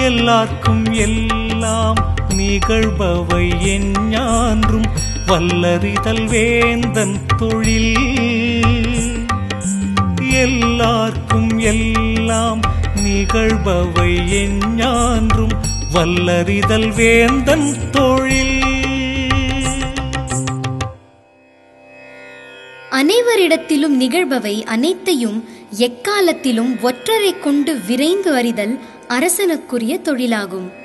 எல்லார்க்கும் எல்லாம் நிகழ்பவை எஞ்ஞான்றும் வல்லறிதல் வேந்தன் தொழில். எல்லார்க்கும் எல்லாம் நிகழ்பவை எஞ்ஞான்றும் வல்லறிதல் வேந்தன் தொழில். அனைவரிடத்திலும் நிகழ்பவை அனைத்தையும் எக்காலத்திலும் ஒற்றரை கொண்டு விரைந்து அறிதல் அரசனுக்குரிய தொழிலாகும்.